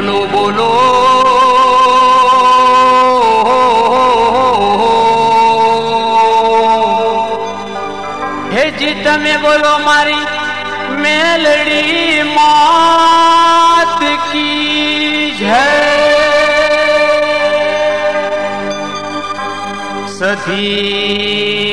बोलो बोलो। हे जी तमें बोलो मारी मेलड़ी मात की है सती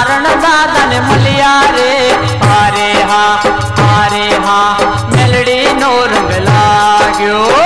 नारण दादा ने मलिया रे। हारे हा हारे हा मेलड़ी नो रंग लाग्यो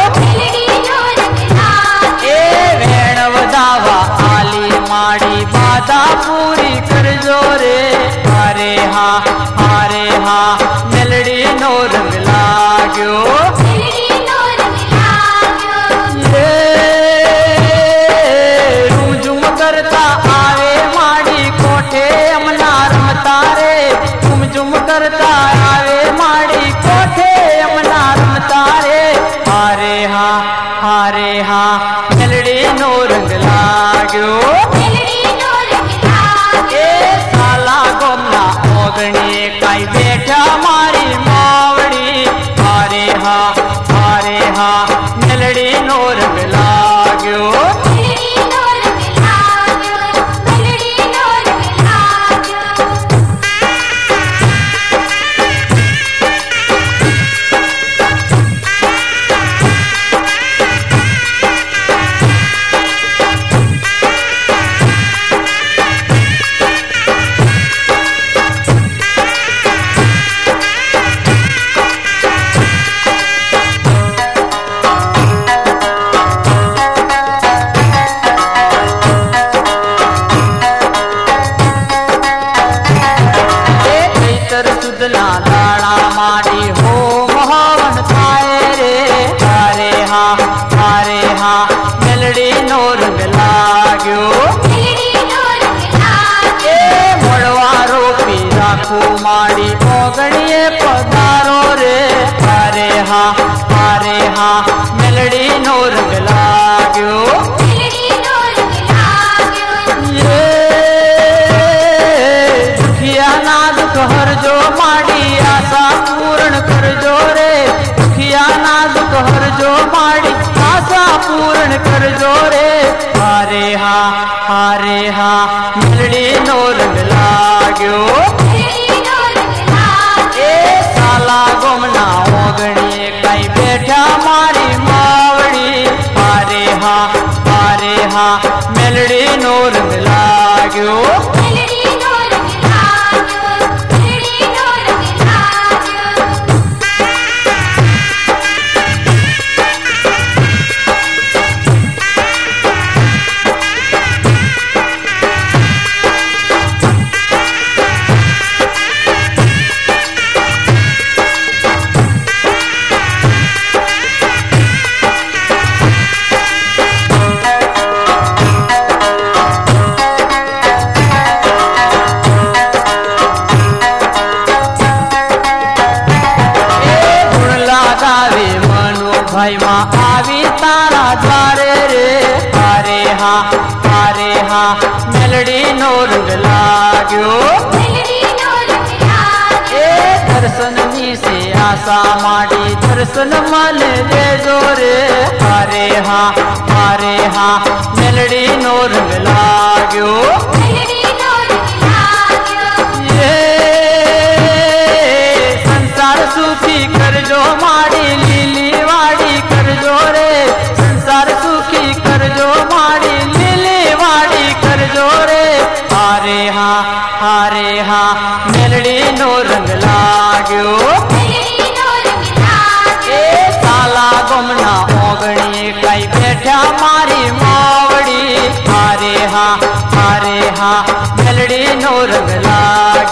મલડી નો રંગ લાગ્યો. लाजो ए दर्शन से आशा माड़ी दर्शन मल जे जोरे। हरे हा हरे हा मेलड़ी नोर मिला।